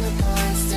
the past.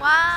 哇。